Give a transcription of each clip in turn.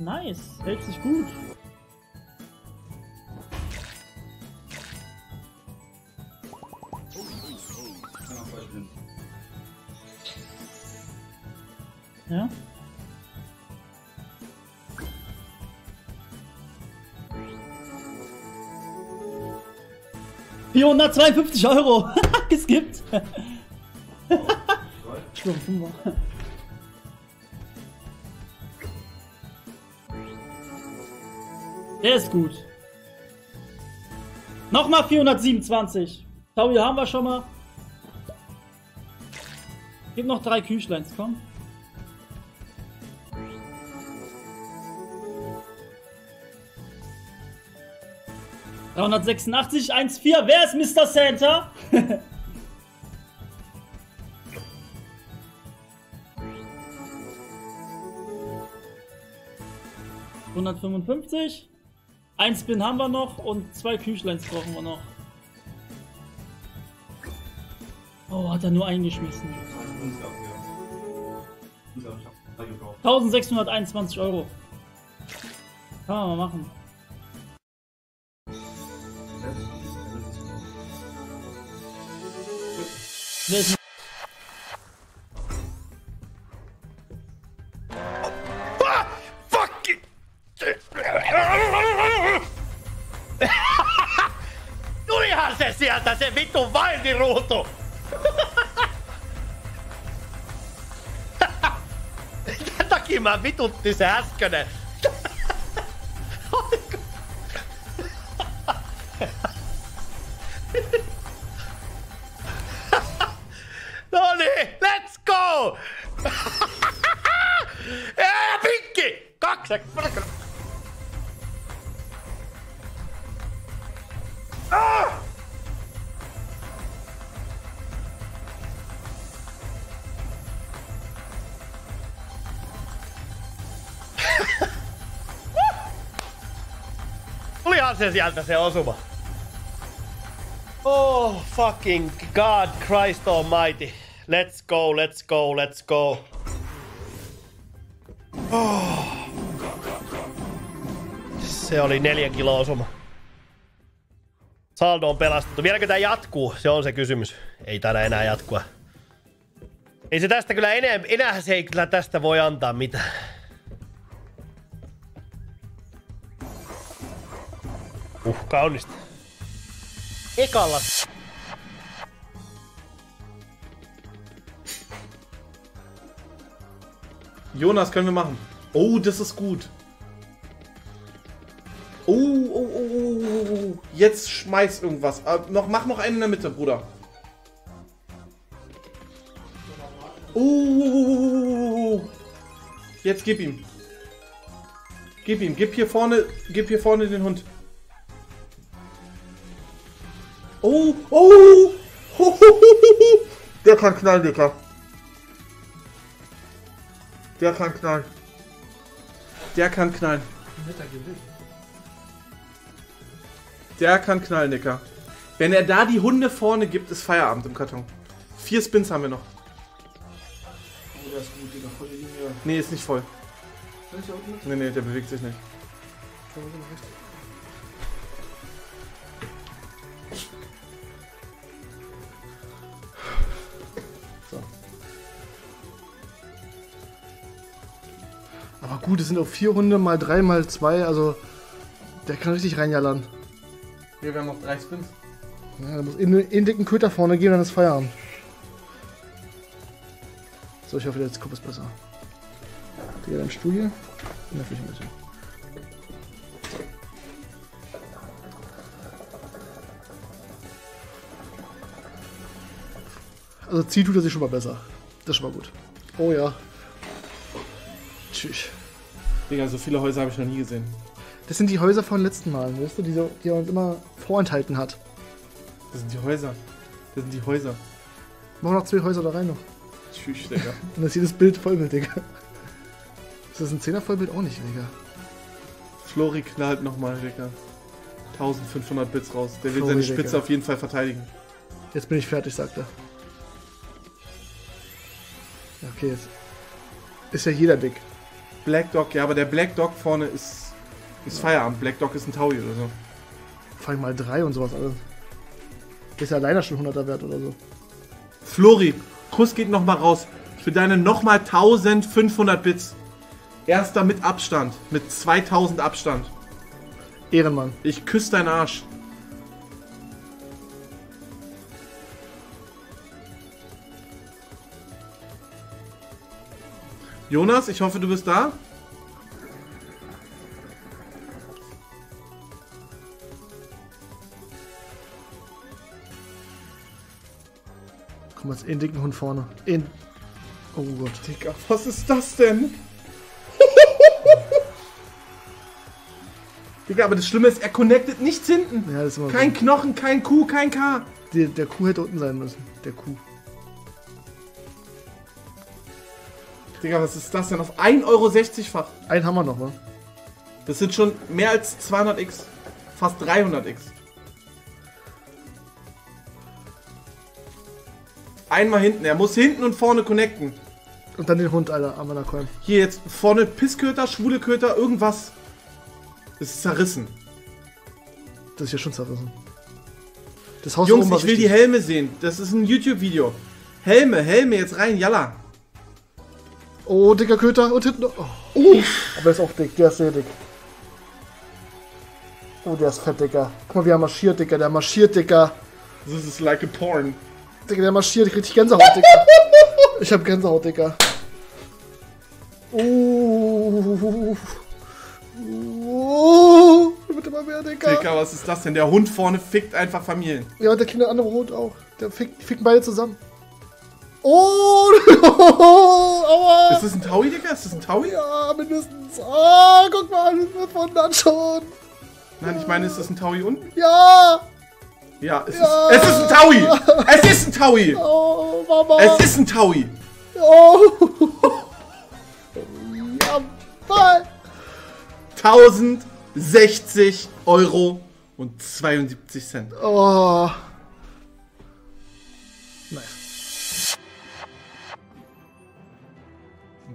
Nice, hält sich gut. Ja. Vierhundertzweiundfünfzig Euro geskippt. Fünfer. Der ist gut. Nochmal 427. Taui haben wir schon mal. Gib noch drei Küchleins, komm. Dreihundertsechsundachtzig, 1,4. Wer ist Mr. Santa? Hundertfünfundfünfzig. Ein Spin haben wir noch und zwei Küchleins brauchen wir noch. Oh, hat er nur eingeschmissen. 1621 Euro. Kann man mal machen. Wer Tulihan se sieltä se vittu vainiruutu! Tän takia mä vitutti se äskönen. No niin, let's go! Pinkki! Kaksi! Se sieltä se osuma. Oh fucking God Christ almighty. Let's go, let's go, let's go. Oh. Se oli neljä kiloa osuma. Saldo on pelastettu. Vieläkö tää jatkuu? Se on se kysymys. Ei taida enää jatkua. Ei se tästä kyllä enää, enää se ei kyllä tästä voi antaa mitään. Uh, kaunista. Ekalla. Jonas, können wir machen. Oh, das ist gut. Oh, oh, oh, oh, oh, oh. Jetzt schmeiß irgendwas. Äh, noch, mach noch einen in der Mitte, Bruder. Oh, oh, oh, oh, oh. Jetzt gib ihm. Gib ihm. Gib hier vorne, gib hier vorne den Hund. Oh, oh. Der kann knallen, Dicker. Der kann knallen. Der kann knallen. Der kann knallen, Dicker. Wenn er da die Hunde vorne gibt, ist Feierabend im Karton. Vier Spins haben wir noch. Oh, der ist gut, Digga. Voll die Linie. Nee, ist nicht voll. Nee, nee, der bewegt sich nicht. Gut, es sind auch vier Hunde mal drei mal zwei, also der kann richtig reinjallern. Hier, wir haben noch drei Spins. Ja, da muss in, in den dicken Köter vorne gehen, dann ist Feierabend. So, ich hoffe, jetzt kommt es besser. Digga, dein Stuhl hier? Nerv mich ein bisschen. Also ziehen tut er sich schon mal besser. Das ist schon mal gut. Oh ja. Tschüss. Digga, so viele Häuser habe ich noch nie gesehen. Das sind die Häuser von letzten Mal, weißt du, die, so, die er uns immer vorenthalten hat. Das sind die Häuser. Das sind die Häuser. Machen wir noch zwei Häuser da rein noch. Tschüss, Digga. Und ist jedes Bild Vollbild, Digga. Ist das ein 10er Vollbild? Auch nicht, Digga. Flori knallt nochmal, Digga. 1500 Bits raus. Der will Flori, seine Spitze Digga. auf jeden Fall verteidigen. Jetzt bin ich fertig, sagt er. Okay, jetzt. Ist ja jeder dick. Black Dog, ja, aber der Black Dog vorne ist, ist Feierabend. Black Dog ist ein Taui oder so. Allem mal 3 und sowas alles. Ist ja alleine schon 100er wert oder so. Flori, Kuss geht nochmal raus. Für deine nochmal 1500 Bits. Erster mit Abstand. Mit 2000 Abstand. Ehrenmann. Ich küsse deinen Arsch. Jonas, ich hoffe, du bist da. Guck mal, jetzt einen dicken Hund vorne. In. Oh Gott. Digga, was ist das denn? Digga, aber das Schlimme ist, er connectet nichts hinten. Ja, das ist immer Kein Knochen, kein Q, kein K. Der, der Kuh hätte unten sein müssen. Der Kuh. Digga, was ist das denn? Auf 1,60 Euro fach. Einen haben wir noch, wa? Das sind schon mehr als 200x. Fast 300x. Einmal hinten. Er muss hinten und vorne connecten. Und dann den Hund, Alter, an meiner Coin. Hier jetzt vorne Pissköter, schwule Köter, irgendwas. Es ist zerrissen. Das ist ja schon zerrissen. Das Haus Jungs, ich will die. Helme sehen. Das ist ein YouTube-Video. Helme, Helme, jetzt rein, yalla. Oh, dicker Köter. Und hinten. noch- Oh. Aber der ist auch dick. Der ist sehr dick. Oh, der ist fett, Dicker. Guck mal, wie er marschiert, Dicker. Der marschiert, Dicker. This is like a porn. Digga, der marschiert. Ich krieg richtig Gänsehaut, Dicker. Ich hab Gänsehaut, Dicker. Oh. Oh. Bitte mal mehr, Dicker. Digga, was ist das denn? Der Hund vorne fickt einfach Familien. Ja, und der kleine andere Hund auch. Der fick, die ficken beide zusammen. Oh. Aua. Ist das ein Taui, Digga? Ist das ein Taui? Ja, mindestens. Ah, guck mal, das von dann schon. Nein, ich meine, ist das ein Taui unten? Ja. Ja, es, Ja. Ist, es ist ein Taui! Es ist ein Taui! Oh, Mama. Es ist ein Taui! oh. Jawoll. 1060 Euro und 72 Cent. Oh. Nice.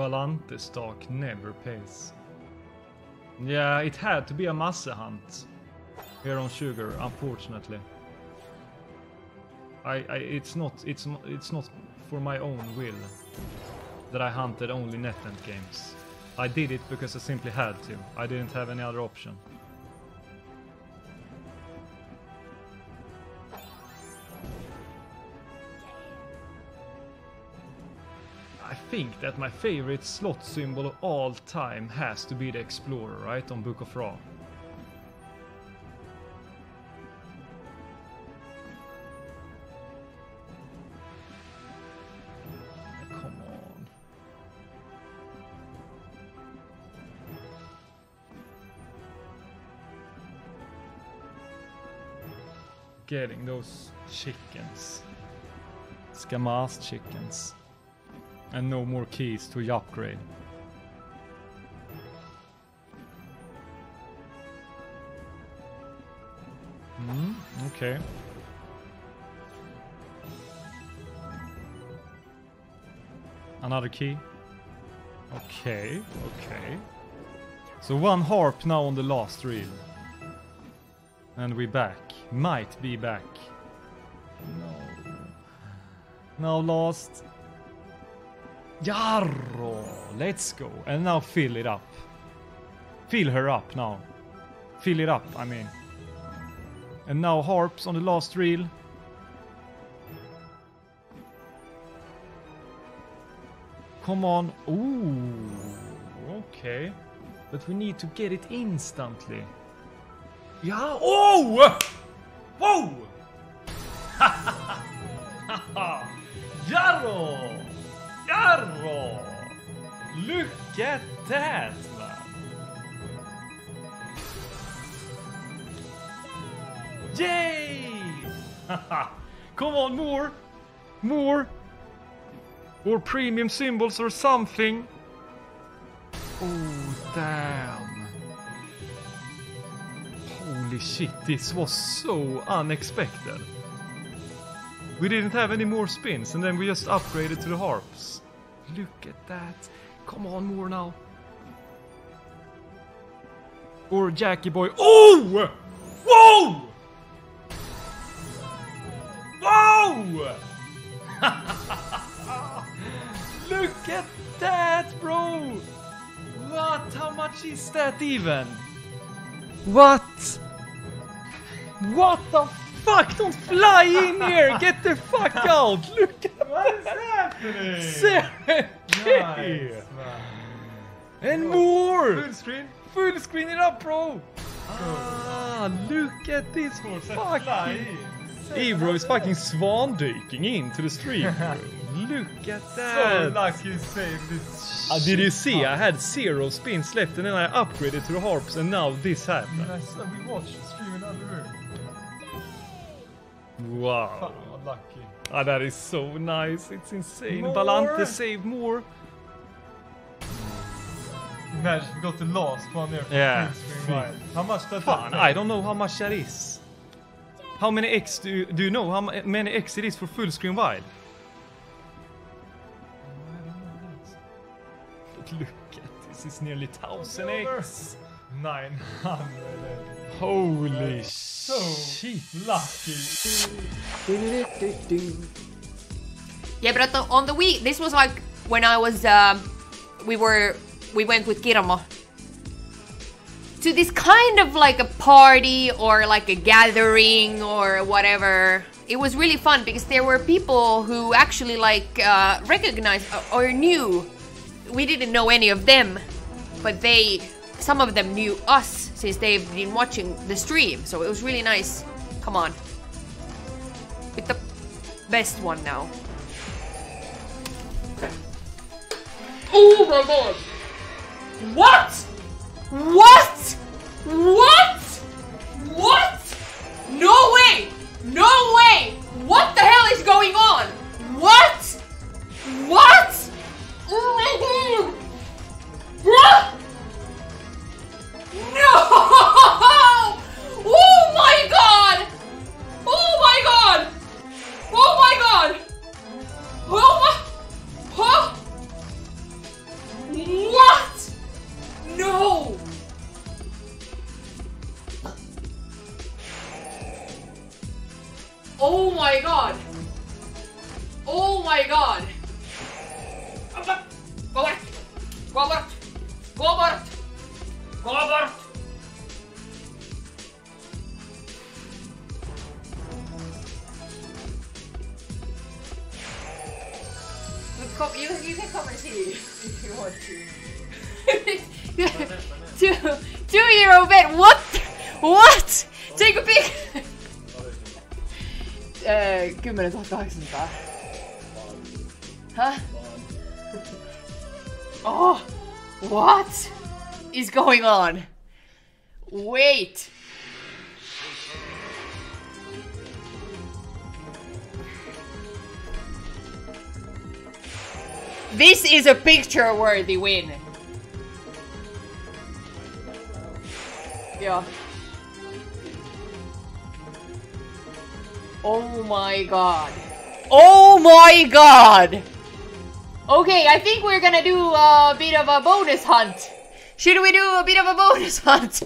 Balante stock never pays. Yeah, it had to be a masse hunt here on sugar, unfortunately. I, I it's not it's not it's not for my own will that I hunted only NetEnt games. I did it because I simply had to. I didn't have any other option. Think that my favorite slot symbol of all time has to be the Explorer, right? On Book of Ra. Come on. Getting those chickens. Scamas chickens. And no more keys to the upgrade. Hmm, okay. Another key. Okay, okay. So one harp now on the last reel. And we back. Might be back. No. Now last. Jarro! Let's go. And now fill it up. Fill her up now. Fill it up, I mean. And now harps on the last reel. Come on. Ooh. Okay. But we need to get it instantly. Yeah. Oh! Whoa! Jarro! At that! Yay! Come on, more! More! Or premium symbols or something! Oh, damn! Holy shit, this was so unexpected! We didn't have any more spins and then we just upgraded to the harps. Look at that. Come on, more now. Or Jackie Boy. Oh! Whoa! Whoa! Look at that, bro! What? How much is that even? What? What the fuck? Don't fly in here! Get the fuck out! Look at What is happening? Sergey! And more! Full screen. Full screen it up, bro! Ah, look at this fucking... Ebro is fucking swandyking into the stream. look at So that! lucky you saved this. Uh, did you see? I had zero spins left and then I upgraded to the harps and now this happened. Nice. We watched Wow. Lucky. Ah, that is so nice. It's insane. More. Balante saved more. Imagine we got the last one there. Yeah. How much that that I don't know how much that is. How many X do you, do you know how ma- many X it is for full screen wide? Look at this, it's nearly 1000 X. 900. Holy So shit. lucky. Yeah, but on- on the Wii, this was like when I was, um, we were, we went with Kiramo to this kind of like a party or like a gathering or whatever. It was really fun because there were people who actually like uh, recognized or knew. We didn't know any of them, but they, some of them knew us since they've been watching the stream. So it was really nice. Come on, with the best one now. Oh my god! What? What? What? What? My god! Oh my god! Go back! Go back! Go back! Go back! Go! You, you can come and see if you want to. two, two euro bet. What? What? Take a pic. Uh, 10 800. Huh? Oh, what is going on? Wait. This is a picture worthy win. Yeah. Oh my god. Oh my god! Okay, I think we're gonna do a bit of a bonus hunt. Should we do a bit of a bonus hunt?